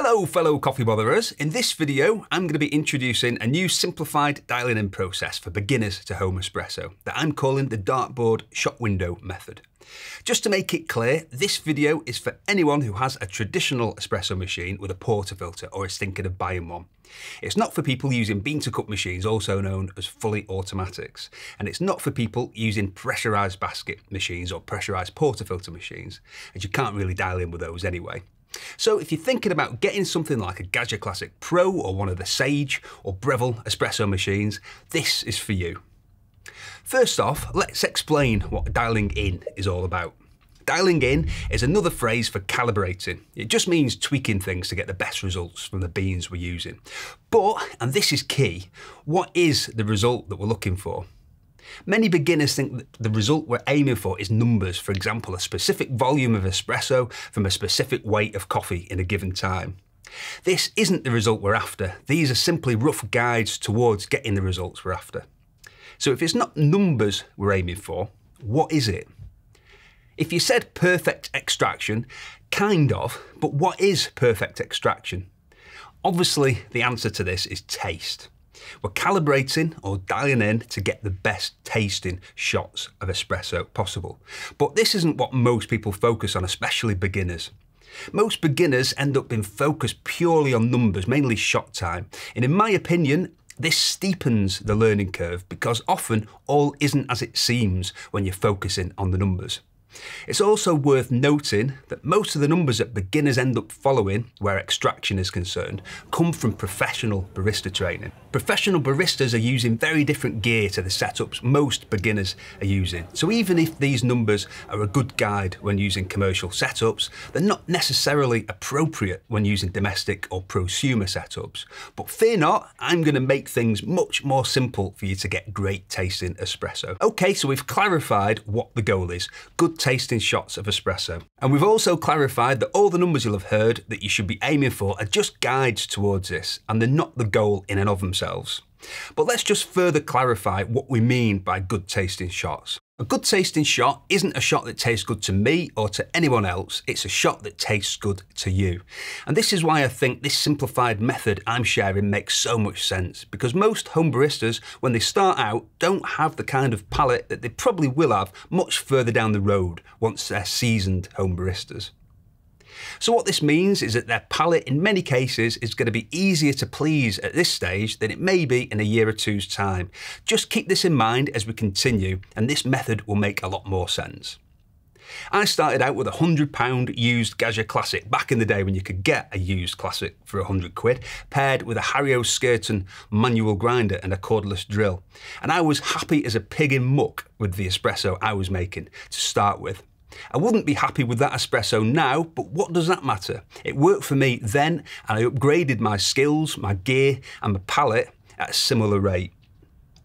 Hello fellow coffee botherers. In this video, I'm going to be introducing a new simplified dialing in process for beginners to home espresso that I'm calling the dartboard shot window method. Just to make it clear, this video is for anyone who has a traditional espresso machine with a portafilter or is thinking of buying one. It's not for people using bean to cup machines, also known as fully automatics. And it's not for people using pressurized basket machines or pressurized portafilter machines, as you can't really dial in with those anyway. So if you're thinking about getting something like a Gaggia Classic Pro or one of the Sage or Breville espresso machines, this is for you. First off, let's explain what dialing in is all about. Dialing in is another phrase for calibrating. It just means tweaking things to get the best results from the beans we're using. But, and this is key, what is the result that we're looking for? Many beginners think that the result we're aiming for is numbers, for example, a specific volume of espresso from a specific weight of coffee in a given time. This isn't the result we're after. These are simply rough guides towards getting the results we're after. So if it's not numbers we're aiming for, what is it? If you said perfect extraction, kind of, but what is perfect extraction? Obviously, the answer to this is taste. We're calibrating or dialing in to get the best tasting shots of espresso possible. But this isn't what most people focus on, especially beginners. Most beginners end up being focused purely on numbers, mainly shot time. And in my opinion, this steepens the learning curve because often all isn't as it seems when you're focusing on the numbers. It's also worth noting that most of the numbers that beginners end up following, where extraction is concerned, come from professional barista training. Professional baristas are using very different gear to the setups most beginners are using. So even if these numbers are a good guide when using commercial setups, they're not necessarily appropriate when using domestic or prosumer setups. But fear not, I'm going to make things much more simple for you to get great tasting espresso. Okay, so we've clarified what the goal is. Good tasting shots of espresso. And we've also clarified that all the numbers you'll have heard that you should be aiming for are just guides towards this, and they're not the goal in and of themselves. But let's just further clarify what we mean by good tasting shots. A good tasting shot isn't a shot that tastes good to me or to anyone else, it's a shot that tastes good to you. And this is why I think this simplified method I'm sharing makes so much sense, because most home baristas, when they start out, don't have the kind of palate that they probably will have much further down the road once they're seasoned home baristas. So what this means is that their palate in many cases is going to be easier to please at this stage than it may be in a year or two's time. Just keep this in mind as we continue and this method will make a lot more sense. I started out with a £100 used Gaggia Classic back in the day when you could get a used Classic for 100 quid, paired with a Hario Skerton manual grinder and a cordless drill. And I was happy as a pig in muck with the espresso I was making to start with. I wouldn't be happy with that espresso now, but what does that matter? It worked for me then, and I upgraded my skills, my gear, and my palate at a similar rate.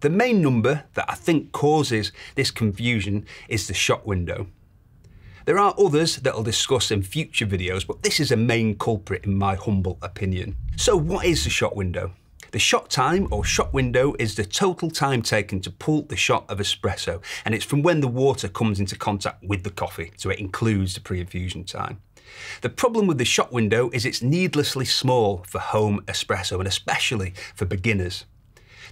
The main number that I think causes this confusion is the shot window. There are others that I'll discuss in future videos, but this is a main culprit in my humble opinion. So what is the shot window? The shot time or shot window is the total time taken to pull the shot of espresso, and it's from when the water comes into contact with the coffee, so it includes the pre-infusion time. The problem with the shot window is it's needlessly small for home espresso, and especially for beginners.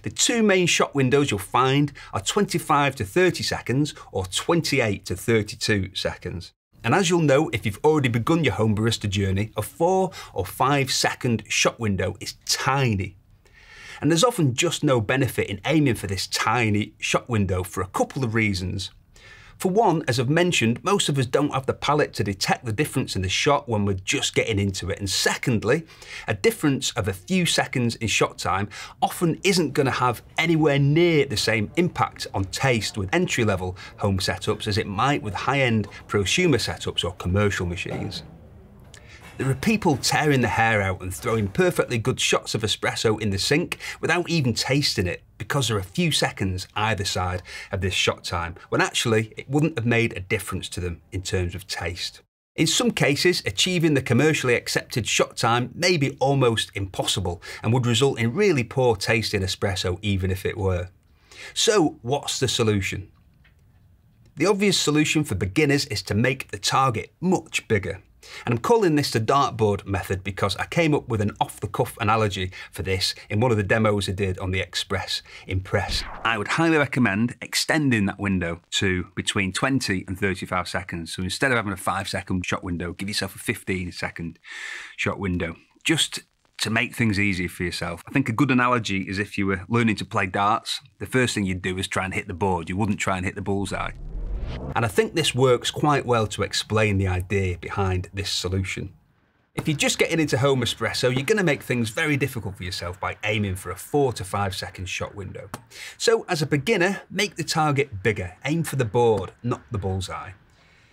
The two main shot windows you'll find are 25 to 30 seconds or 28 to 32 seconds. And as you'll know if you've already begun your home barista journey, a 4 or 5 second shot window is tiny and there's often just no benefit in aiming for this tiny shot window for a couple of reasons. For one, as I've mentioned, most of us don't have the palate to detect the difference in the shot when we're just getting into it. And secondly, a difference of a few seconds in shot time often isn't going to have anywhere near the same impact on taste with entry-level home setups as it might with high-end prosumer setups or commercial machines. There are people tearing the hair out and throwing perfectly good shots of espresso in the sink without even tasting it because there are a few seconds either side of this shot time, when actually it wouldn't have made a difference to them in terms of taste. In some cases, achieving the commercially accepted shot time may be almost impossible and would result in really poor tasting espresso even if it were. So what's the solution? The obvious solution for beginners is to make the target much bigger. And I'm calling this the dartboard method because I came up with an off-the-cuff analogy for this in one of the demos I did on the Express Impress. I would highly recommend extending that window to between 20 and 35 seconds. So instead of having a five second shot window, give yourself a 15 second shot window. Just to make things easier for yourself. I think a good analogy is if you were learning to play darts, the first thing you'd do is try and hit the board. You wouldn't try and hit the bullseye. And I think this works quite well to explain the idea behind this solution. If you're just getting into home espresso, you're going to make things very difficult for yourself by aiming for a 4 to 5 second shot window. So as a beginner, make the target bigger, aim for the board, not the bullseye.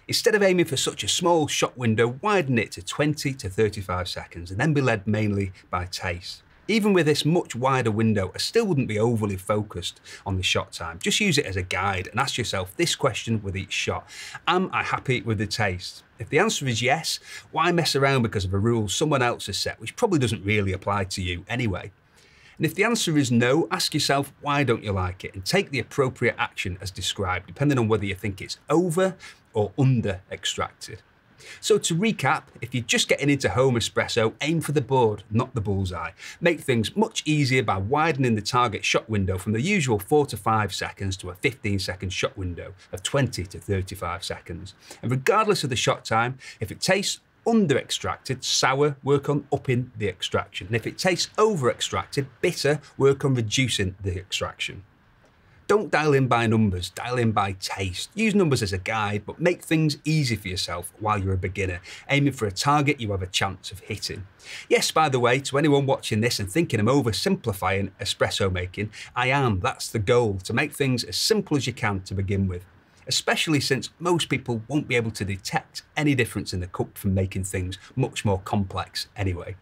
Instead of aiming for such a small shot window, widen it to 20 to 35 seconds and then be led mainly by taste. Even with this much wider window, I still wouldn't be overly focused on the shot time. Just use it as a guide and ask yourself this question with each shot. Am I happy with the taste? If the answer is yes, why mess around because of a rule someone else has set, which probably doesn't really apply to you anyway? And if the answer is no, ask yourself why don't you like it and take the appropriate action as described, depending on whether you think it's over or under extracted. So to recap, if you're just getting into home espresso, aim for the board, not the bullseye. Make things much easier by widening the target shot window from the usual 4 to 5 seconds to a 15 second shot window of 20 to 35 seconds. And regardless of the shot time, if it tastes under extracted, sour, work on upping the extraction. And if it tastes over extracted, bitter, work on reducing the extraction. Don't dial in by numbers, dial in by taste. Use numbers as a guide, but make things easy for yourself while you're a beginner, aiming for a target you have a chance of hitting. Yes, by the way, to anyone watching this and thinking I'm oversimplifying espresso making, I am. That's the goal, to make things as simple as you can to begin with especially since most people won't be able to detect any difference in the cup from making things much more complex anyway.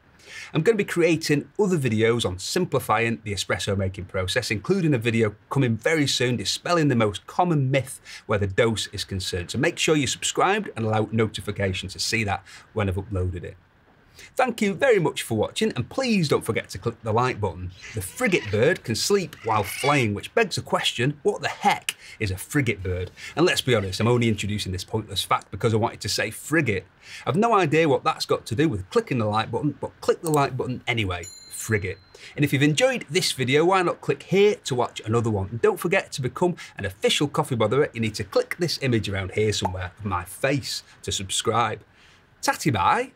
I'm going to be creating other videos on simplifying the espresso making process, including a video coming very soon dispelling the most common myth where the dose is concerned. So make sure you're subscribed and allow notifications to see that when I've uploaded it. Thank you very much for watching and please don't forget to click the like button. The frigate bird can sleep while flying, which begs a question, what the heck is a frigate bird? And let's be honest, I'm only introducing this pointless fact because I wanted to say frigate. I've no idea what that's got to do with clicking the like button, but click the like button anyway, frigate. And if you've enjoyed this video, why not click here to watch another one? And don't forget to become an official coffee botherer, you need to click this image around here somewhere of my face to subscribe. Tatty bye.